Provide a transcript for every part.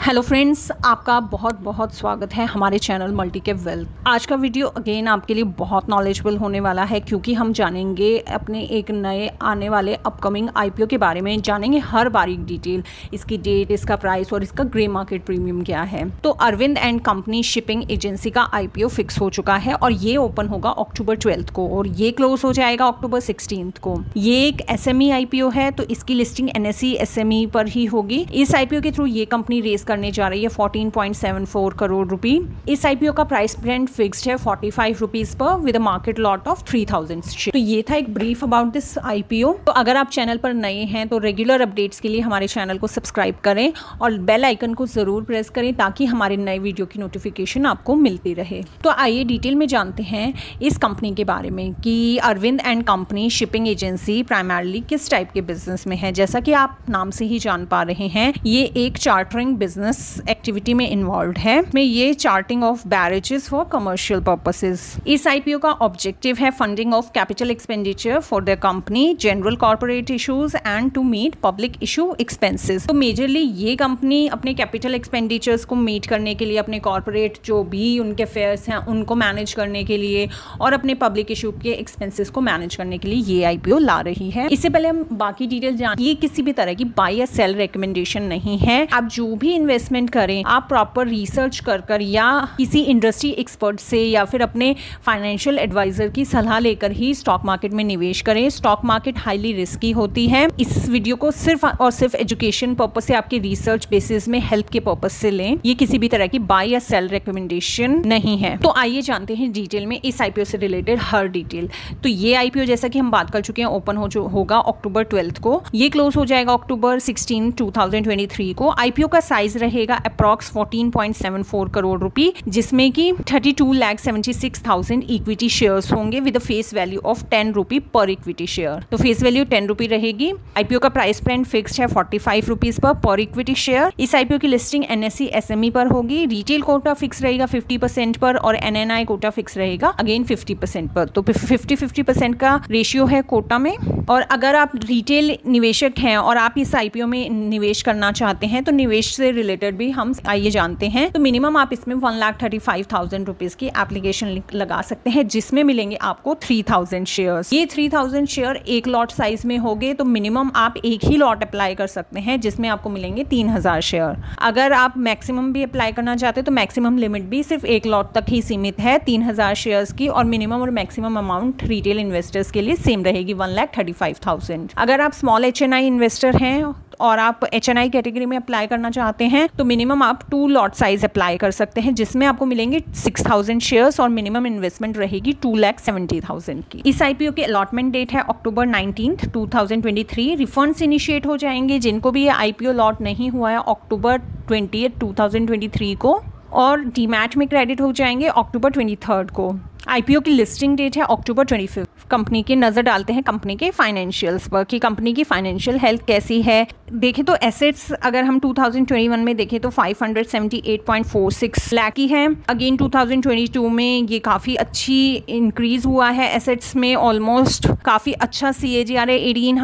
Hello friends आपका बहुत बहुत स्वागत है हमारे चैनल मल्टी के वेल्थ आज का वीडियो अगेन आपके लिए बहुत नॉलेजबल होने वाला है क्योंकि हम जानेंगे अपने एक नए आने वाले अपकमिंग आईपीओ के बारे में, जानेंगे हर बारीक डिटेल इसकी डेट इसका प्राइस और इसका ग्रे मार्केट प्रीमियम क्या है। तो Arvind and company shipping agency का आईपीओ फिक्स हो चुका है और ये ओपन होगा अक्टूबर ट्वेल्थ को और ये क्लोज हो जाएगा अक्टूबर सिक्सटीन को। ये एक एस एम है तो इसकी लिस्टिंग एन एस पर ही होगी। इस आईपीओ के थ्रू ये कंपनी रेस करने जा रही है 14.74 करोड़ रुपी इस आईपीओ का प्राइस ब्रेंड फिक्स्ड है 45 फाइव रुपीज़ पर विद मार्केट लॉट ऑफ़ 3000 तो ये था एक ब्रीफ अबाउट दिस आईपीओ तो अगर आप चैनल पर नए हैं तो रेगुलर अपडेट्स के लिए हमारे चैनल को सब्सक्राइब करें और बेल आइकन को ज़रूर प्रेस करें ताकि हमारे नए वीडियो की नोटिफिकेशन आपको मिलती रहे। तो आइए डिटेल में जानते हैं इस कंपनी के बारे में कि Arvind and company shipping agency primarily किस टाइप के बिज़नेस में है। जैसा कि आप नाम से ही जान पा रहे हैं, ये एक चार्टरिंग बिज़नेस बिज़नेस एक्टिविटी में इन्वॉल्व है। में ये charting of barges for commercial purposes इस आईपीओ का ऑब्जेक्टिव है funding of capital expenditure for the company general corporate issues and to meet public issue expenses तो मेजरली ये कंपनी अपने कैपिटल एक्सपेंडिचर्स को मीट करने के लिए, अपने कॉर्पोरेट जो भी उनके फेयर्स हैं, उनको मैनेज करने के लिए और अपने पब्लिक इशू के एक्सपेंसेस को मैनेज करने के लिए ये आईपीओ ला रही है। इससे पहले हम बाकी डिटेल जान ये किसी भी तरह की बाई या सेल रिकमेंडेशन नहीं है। आप जो भी इन्वेस्टमेंट करें, आप प्रॉपर रिसर्च कर कर या किसी इंडस्ट्री एक्सपर्ट से या फिर अपने फाइनेंशियल एडवाइजर की सलाह लेकर ही स्टॉक मार्केट में निवेश करें। स्टॉक मार्केट हाईली रिस्की होती है। इस वीडियो को सिर्फ़ और सिर्फ़ एजुकेशन पर्पज से आपके रिसर्च बेसिस में हेल्प के पर्पज से लें। ये किसी भी तरह की बाय या सेल रिकमेंडेशन नहीं है। तो आइए जानते हैं डिटेल में इस आईपीओ से रिलेटेड हर डिटेल तो ये आईपीओ जैसा कि हम बात कर चुके हैं ओपन हो होगा अक्टूबर ट्वेल्थ को। ये क्लोज हो जाएगा अक्टूबर सिक्सटीन टू को। आईपीओ का साइज़ रहेगा अप्रॉक्स 14.74 करोड़ रुपी जिसमें कि 32 लैख थाउज़ेंड इक्विटी शेयर्स होंगे with face value of ten rupee पर इक्विटी शेयर तो फेस वैल्यू टेन रुपी रहेगी। आईपीओ का प्राइस प्लान फिक्स है फोर्टी फाइव रुपीज़ पर पर इक्विटी शेयर इस आईपीओ की लिस्टिंग एनएससी एसएमई पर होगी। रिटेल कोटा फिक्स रहेगा फिफ्टी परसेंट पर और एनएनआई कोटा फिक्स रहेगा अगेन फिफ्टी परसेंट पर। तो फिफ्टी फिफ्टी परसेंट का रेशियो है कोटा में। और अगर आप रिटेल निवेशक हैं और आप इस आईपीओ में निवेश करना चाहते हैं तो निवेश से रिलेटेड भी हम आइए जानते हैं। तो मिनिमम आप इसमें one lakh thirty five thousand rupees की एप्लीकेशन लगा सकते हैं, जिसमें मिलेंगे आपको थ्री थाउज़ेंड शेयर ये थ्री थाउज़ेंड शेयर एक लॉट साइज़ में होंगे तो मिनिमम आप एक ही लॉट अप्लाई कर सकते हैं, जिसमें आपको मिलेंगे तीन हज़ार शेयर अगर आप मैक्सिमम भी अप्लाई करना चाहते हैं तो मैक्सिमम लिमिट भी सिर्फ़ एक लॉट तक ही सीमित है, तीन हज़ार शेयर की, और मिनिमम और मैक्सिमम अमाउंट रिटेल इन्वेस्टर्स के लिए सेम रहेगी one lakh thirty five thousand अगर आप small H N I investor हैं और आप एच एन आई कैटेगरी में अप्लाई करना चाहते हैं तो मिनिमम आप टू लॉट साइज़ अप्लाई कर सकते हैं, जिसमें आपको मिलेंगे सिक्स थाउज़ेंड शेयर्स और मिनिमम इन्वेस्टमेंट रहेगी टू लैख सेवेंटी थाउज़ेंड की। इस आईपीओ की अलॉटमेंट डेट है October nineteen two thousand twenty three refunds initiate हो जाएँगे, जिनको भी ये आईपीओ लॉट नहीं हुआ है October twenty two thousand twenty three को, और डीमैट में क्रेडिट हो जाएँगे अक्टूबर ट्वेंटी थर्ड को आईपीओ की लिस्टिंग डेट है अक्टूबर ट्वेंटी फिफ्थ कंपनी की नज़र डालते हैं, कंपनी के फाइनेंशियल्स पर, कि कंपनी की फाइनेंशियल हेल्थ कैसी है देखें तो एसेट्स अगर हम 2021 में देखें तो 578.46 लाख की है। अगेन 2022 में ये काफ़ी अच्छी इंक्रीज हुआ है एसेट्स में। ऑलमोस्ट काफ़ी अच्छा सी ए जी आर है एटीन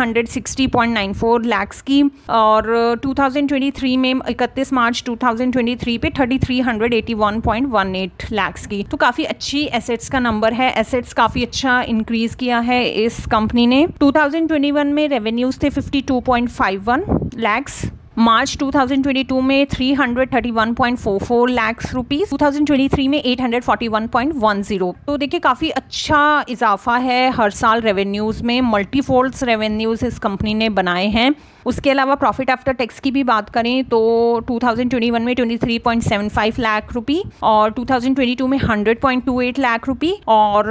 लैक्स की। और 2023 में 31 मार्च 2023 पे 3381.18 लैक्स की। तो काफ़ी अच्छी एसेट्स का नंबर है। एसेट्स काफ़ी अच्छा इंक्रीज किया है इस कंपनी ने। 2021 में रेवेन्यूज थे 52.51 लैक्स मार्च 2022 में 331.44 लाख रुपीस 2023 में 841.10 तो देखिए, काफ़ी अच्छा इजाफा है हर साल रेवेन्यूज़ में मल्टीफोल्ड्स रेवेन्यूज़ इस कंपनी ने बनाए हैं। उसके अलावा प्रॉफिट आफ्टर टैक्स की भी बात करें तो 2021 में 23.75 लाख रुपी और 2022 में 100.28 लाख रुपी और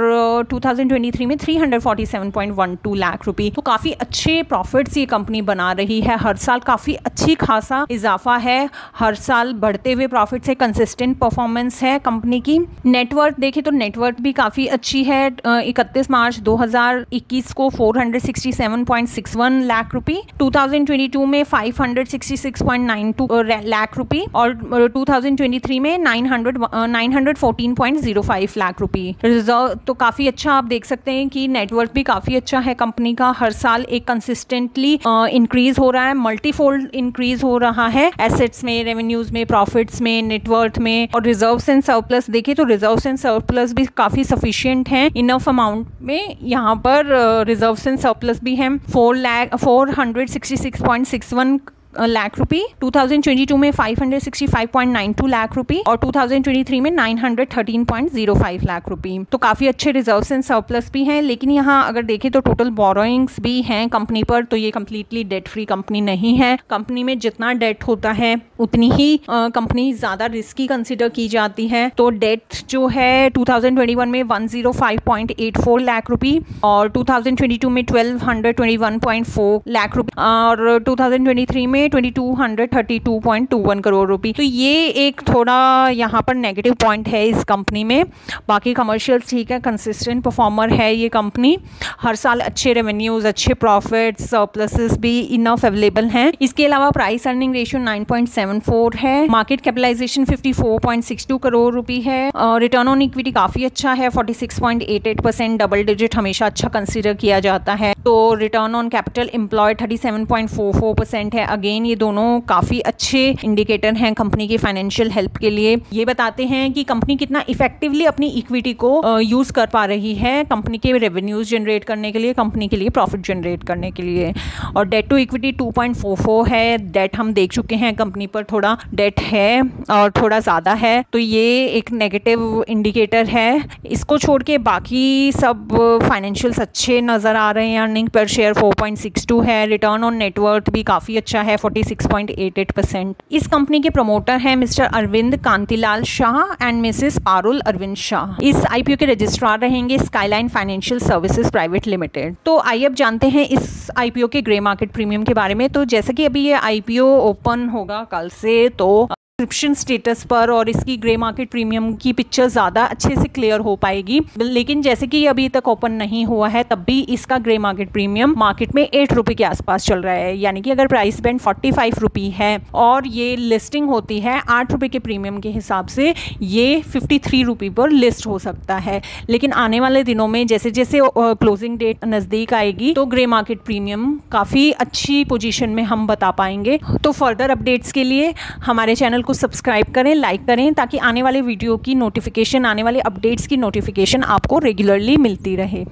2023 में 347.12 लाख रुपी। तो काफ़ी अच्छे प्रॉफिट्स ये कंपनी बना रही है हर साल, काफ़ी अच्छी खासा इजाफा है। हर साल बढ़ते हुए प्रॉफिट से कंसिस्टेंट परफॉर्मेंस है कंपनी की। नेटवर्क देखें तो नेटवर्क भी काफ़ी अच्छी है। इकतीस मार्च 2021 को 467.61 लाख रुपी 2000 2022 में 566.92 लाख रुपी और 2023 में 900 914.05 लाख रुपी रिज़र्व तो काफ़ी अच्छा आप देख सकते हैं कि नेटवर्क भी काफ़ी अच्छा है कंपनी का। हर साल एक कंसिस्टेंटली इंक्रीज हो रहा है। मल्टीफोल्ड इंक्रीज हो रहा है। एसेट्स में रेवेन्यूज में प्रॉफिट्स में नेटवर्थ में और रिज़र्व एंड सरप्लस देखे तो रिज़र्व एंड सरप्लस भी काफ़ी सफिशियंट है। इनफ अमाउंट में यहाँ पर रिज़र्व एंड सरप्लस भी है। Four lakh four hundred sixty six point six one lakh rupee 2022 में 565.92 लाख रुपी और 2023 में 913.05 लाख रुपी। तो काफ़ी अच्छे रिज़र्व एंड सरप्लस भी हैं, लेकिन यहाँ अगर देखें तो टोटल बोरोइंग्स भी हैं कंपनी पर तो ये कम्प्लीटली डेट फ्री कंपनी नहीं है। कंपनी में जितना डेट होता है, उतनी ही कंपनी ज़्यादा रिस्की कंसिडर की जाती है। तो डेट जो है 2021 में 105.84 लाख रुपी और 2022 में 1221.4 लाख रुपी। और 2023 में twenty two hundred thirty two point two one crore rupee तो ये एक थोड़ा यहाँ पर नेगेटिव पॉइंट है इस कंपनी में। बाकी कमर्शियल्स ठीक है कंसिस्टेंट परफॉर्मर है ये कंपनी हर साल अच्छे रेवेन्यूज़ अच्छे प्रॉफिट्स सरप्लसेस भी इनफ अवेलेबल हैं। इसके अलावा प्राइस अर्निंग रेशियो 9.74 है। मार्केट कैपिटलाइजेशन 54.62 करोड़ रुपी है। रिटर्न ऑन इक्विटी काफ़ी अच्छा है 46.88 परसेंट डबल डिजिट हमेशा अच्छा कंसिडर किया जाता है। तो return on capital employ 37.44 percent है। अगेन अगेन ये दोनों काफ़ी अच्छे इंडिकेटर हैं कंपनी की फाइनेंशियल हेल्प के लिए। ये बताते हैं कि कंपनी कितना इफेक्टिवली अपनी इक्विटी को यूज़ कर पा रही है कंपनी के रेवेन्यूज़ जनरेट करने के लिए कंपनी के लिए प्रॉफिट जनरेट करने के लिए। और डेट टू इक्विटी 2.44 है। डेट हम देख चुके हैं कंपनी पर थोड़ा डेट है और थोड़ा ज़्यादा है। तो ये एक नेगेटिव इंडिकेटर है। इसको छोड़ के बाकी सब फाइनेंशियल्स अच्छे नज़र आ रहे हैं। अर्निंग पर शेयर 4.62 है। रिटर्न ऑन नेटवर्थ भी काफ़ी अच्छा है। 46.88 परसेंट इस कंपनी के प्रमोटर हैं mister Arvind Kantilal Shah and missus Parul Arvind Shah इस आईपीओ के रजिस्ट्रार रहेंगे Skyline financial services private limited तो आइए अब जानते हैं इस आईपीओ के ग्रे मार्केट प्रीमियम के बारे में। तो जैसे कि अभी ये आईपीओ ओपन होगा कल से तो सब्सक्रिप्शन स्टेटस पर और इसकी ग्रे मार्केट प्रीमियम की पिक्चर ज़्यादा अच्छे से क्लियर हो पाएगी। लेकिन जैसे कि अभी तक ओपन नहीं हुआ है, तब भी इसका ग्रे मार्केट प्रीमियम मार्केट में एट रुपये के आसपास चल रहा है। यानी कि अगर price band forty five rupee है और ये लिस्टिंग होती है आठ रुपये के प्रीमियम के हिसाब से, ये फिफ्टी थ्री रुपी पर लिस्ट हो सकता है। लेकिन आने वाले दिनों में जैसे जैसे क्लोजिंग डेट नज़दीक आएगी तो ग्रे मार्केट प्रीमियम काफ़ी अच्छी पोजिशन में हम बता पाएँगे। तो फर्दर अपडेट्स के लिए हमारे चैनल को सब्सक्राइब करें लाइक करें ताकि आने वाले वीडियो की नोटिफिकेशन आने वाले अपडेट्स की नोटिफिकेशन आपको रेगुलरली मिलती रहे।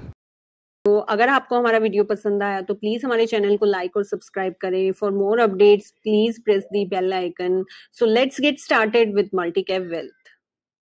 तो अगर आपको हमारा वीडियो पसंद आया तो प्लीज़ हमारे चैनल को लाइक और सब्सक्राइब करें। For more updates please press the bell icon so let's get started with multi cap wealth